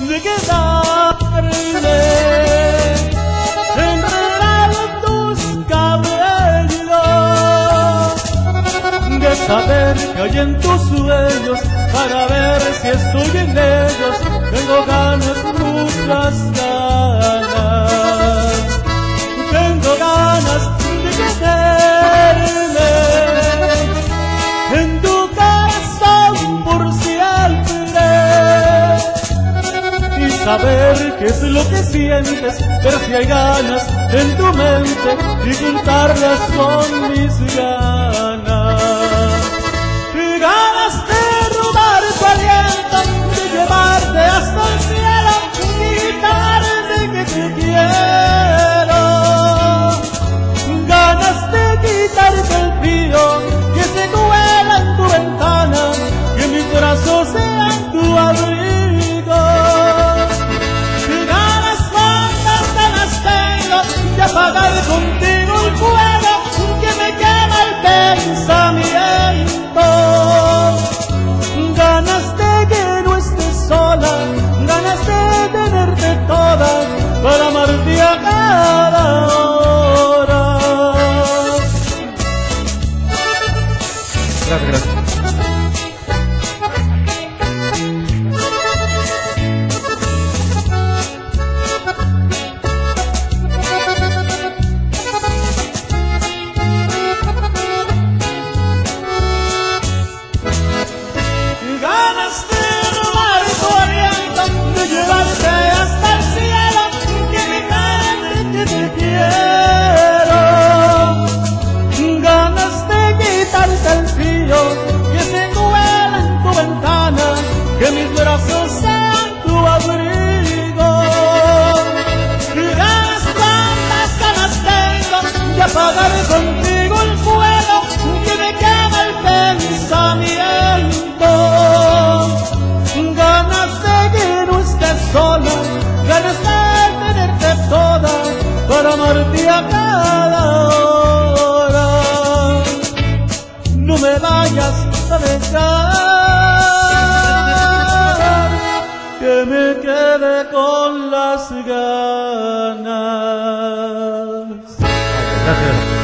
de quedarme enredado en tus cabellos, de saber que hay en tus sueños para ver si estoy en ellos. Saber qué es lo que sientes, ver si hay ganas en tu mente y juntarlas con mis ganas. Gracias, gracias. Brazos sean tu abrigo. Ganas, cuántas ganas tengo de apagar contigo el fuego que me quema el pensamiento. Ganas de que no estés sola, ganas de tenerte toda para amarte a cada hora. No me vayas a dejar las ganas. Gracias.